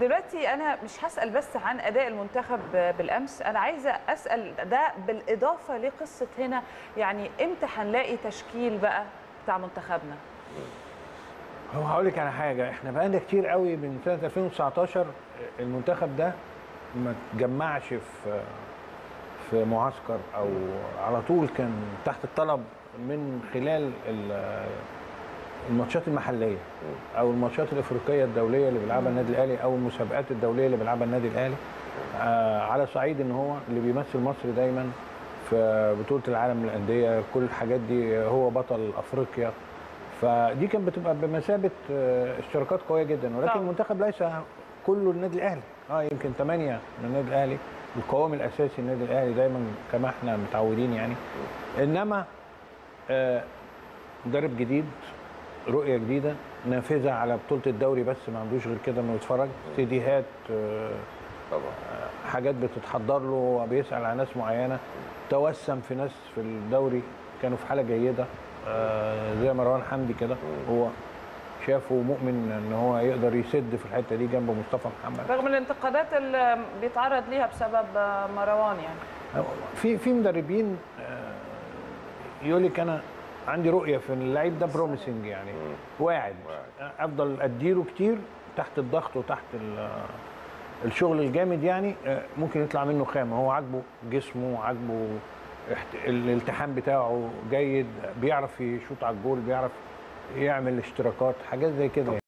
دلوقتي أنا مش هسأل بس عن أداء المنتخب بالأمس أنا عايزة أسأل ده بالإضافة لقصة هنا يعني إمتى هنلاقي تشكيل بقى بتاع منتخبنا؟ هو هقول لك على حاجة إحنا بقالنا كتير قوي من سنة 2019 المنتخب ده ما اتجمعش في في معسكر أو على طول كان تحت الطلب من خلال ال- الماتشات المحلية أو الماتشات الإفريقية الدولية اللي بيلعبها النادي الأهلي أو المسابقات الدولية اللي بيلعبها النادي الأهلي. آه على صعيد إن هو اللي بيمثل مصر دايما في بطولة العالم للأندية. كل الحاجات دي هو بطل أفريقيا. فدي كانت بتبقى بمثابة آه، اشتراكات قوية جدا. ولكن. المنتخب ليس كله النادي الأهلي. آه يمكن ثمانيه من النادي الأهلي. القوام الأساسي النادي الأهلي دايما كما إحنا متعودين يعني. إنما آه، مدرب جديد رؤية جديدة نافذة على بطولة الدوري بس ما عندوش غير كده إنه يتفرج. سيديهات آه، طبعا. حاجات بتتحضر له بيسأل على ناس معينة. توسم في ناس في الدوري كانوا في حالة جيدة آه، زي مروان حمدي كده. هو شافه مؤمن إن هو يقدر يسد في الحتة دي جنب مصطفى محمد. رغم الانتقادات اللي بيتعرض ليها بسبب مروان يعني. في في مدربين آه، يقول لك أنا عندي رؤية في اللعيب ده promising يعني. واعد. أفضل أديله كتير تحت الضغط وتحت ال- الشغل الجامد يعني آه، ممكن يطلع منه خامة. هو عاجبه جسمه عاجبه الالتحام بتاعه جيد بيعرف يشوط على الجول بيعرف يعمل اشتراكات حاجات زي كده يعني.